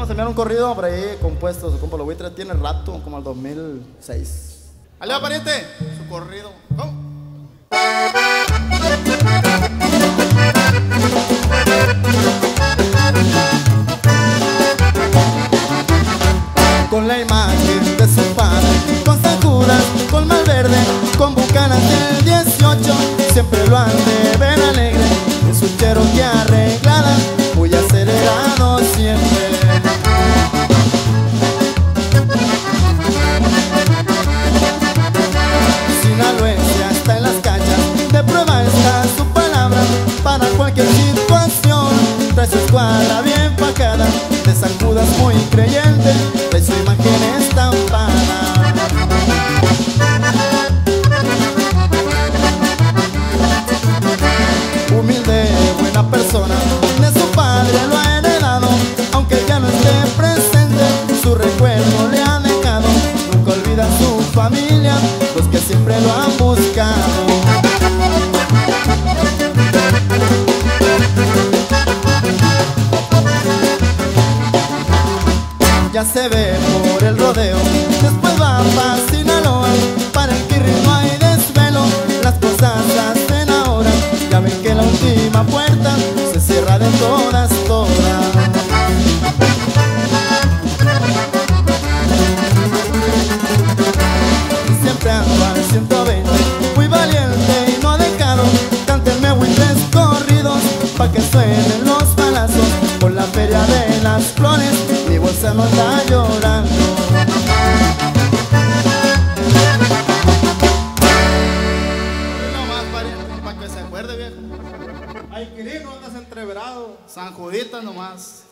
vamos a enviar un corrido por ahí compuesto, su compa Los Buitres tiene rato, como el 2006. Ale, va, pariente, su corrido. ¿Cómo? Con la imagen de su padre, con San Judas, con Malverde, con Bucanas del 18, siempre lo han de ver alegre, en su Cherokee arreglada, muy creyente, de su imagen estampada. Humilde, buena persona, de su padre lo ha heredado, aunque ya no esté presente, su recuerdo le ha dejado, nunca olvida a su familia, los que siempre lo han buscado. Se ve por el rodeo, después va para Sinaloa, para el Kirri no hay desvelo, las cosas hacen ahora, ya ven que la última puerta se cierra de todas, todas. Siempre ando al 120, muy valiente y no ha dejado, cántenme buitres corridos, pa' que suenen Ay, Quirino, andas entreverado. San Judita nomás.